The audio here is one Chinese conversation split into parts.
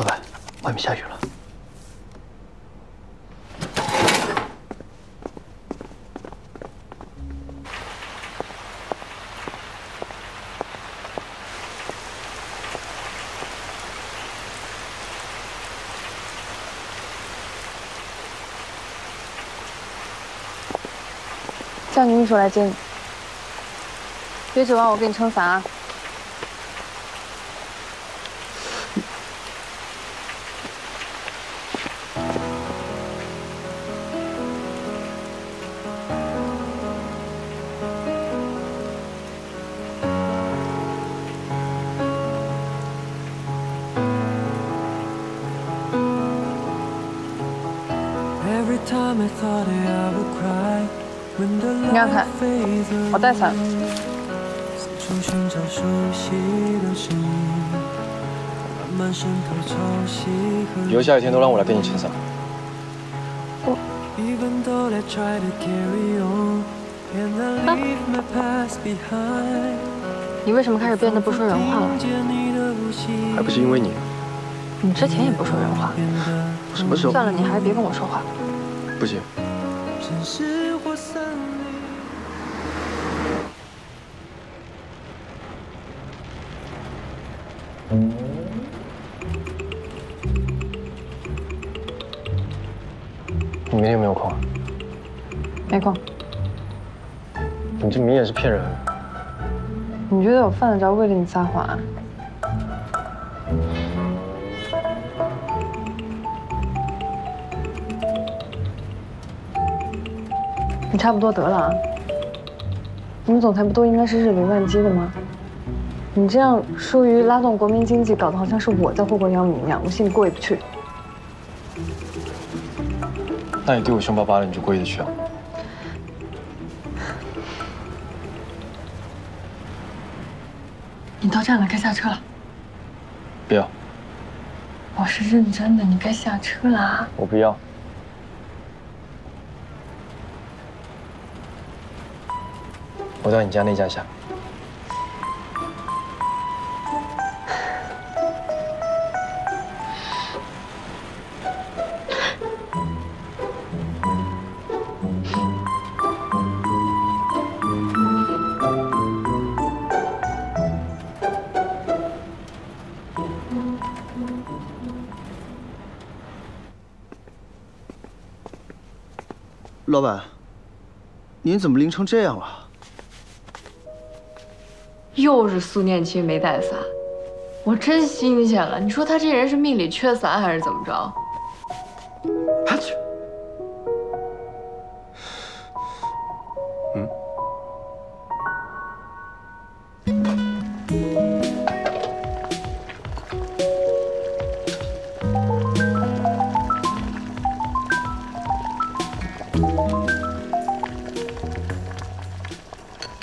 老板，外面下雨了。叫你秘书来接你，别指望我给你撑伞啊！你看看，我带伞。以后下雨天都让我来给你撑伞。我。你为什么开始变得不说人话了？还不是因为你。你之前也不说人话。什么时候？算了，你还是别跟我说话。不行。你明天有没有空？没空。你这明显是骗人。你觉得我犯得着为了你撒谎？你差不多得了啊！你们总裁不都应该是日理万机的吗？你这样疏于拉动国民经济，搞得好像是我在祸国殃民一样，我心里过意不去。那你对我凶巴巴的，你就过意得去啊？你到站了，该下车了。不要。我是认真的，你该下车了。我不要。我到你家那家下。老板，您怎么淋成这样了？又是苏念青没带伞，我真新鲜了。你说他这人是命里缺伞还是怎么着？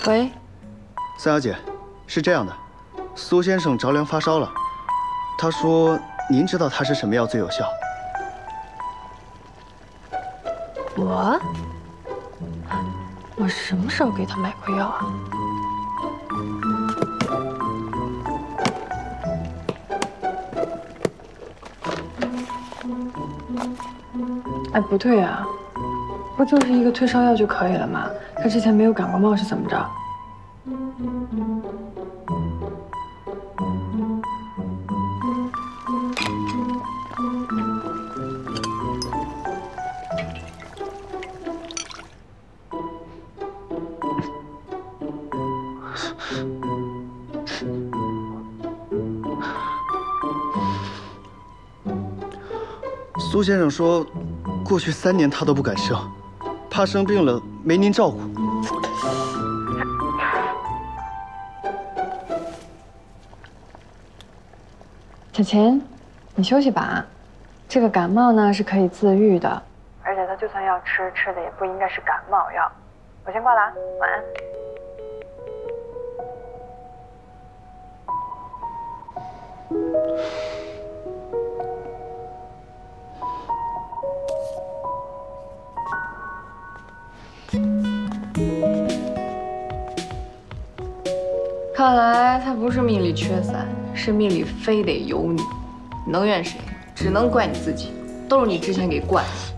喂，三小姐，是这样的，苏先生着凉发烧了，他说您知道他是什么药最有效？我？我什么时候给他买过药啊？哎，不对啊，不就是一个退烧药就可以了吗？他之前没有感过冒是怎么着？苏先生说，过去三年他都不敢生，怕生病了没您照顾。小琴，你休息吧。这个感冒呢是可以自愈的，而且他就算要吃，吃的也不应该是感冒药。我先挂了，晚安。他不是命里缺伞，是命里非得有你。能怨谁？只能怪你自己，都是你之前给惯的。